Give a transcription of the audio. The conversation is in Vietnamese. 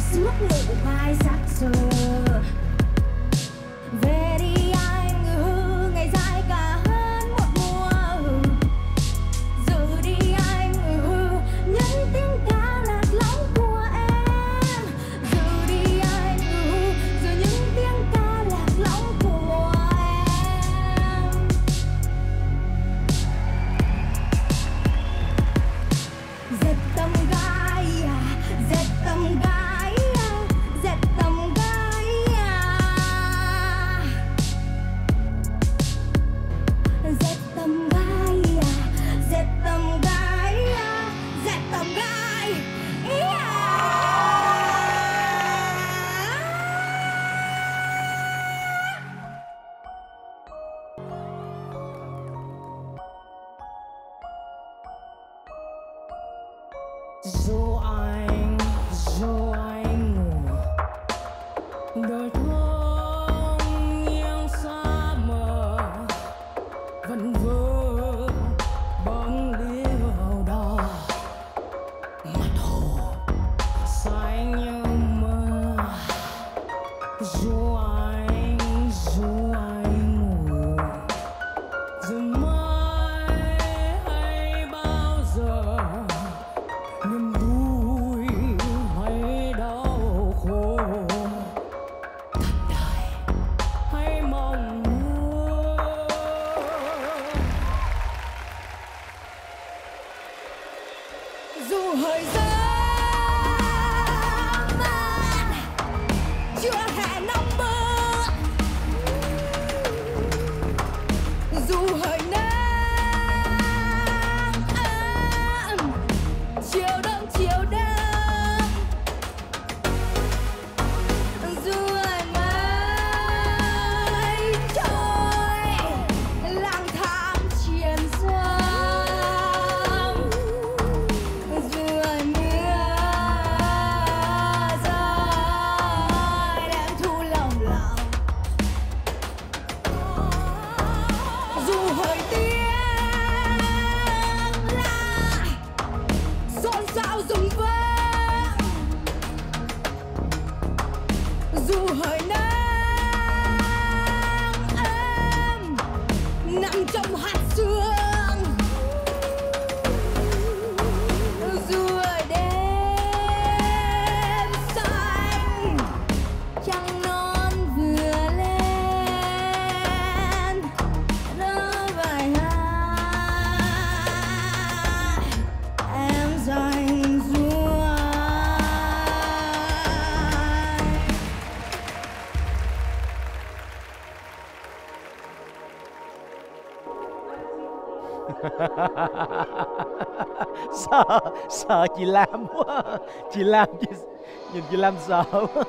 Smoke with my Zoom. dù hỡi ra do sợ sợ chị làm quá. Chị làm chị, nhìn chị làm sợ quá.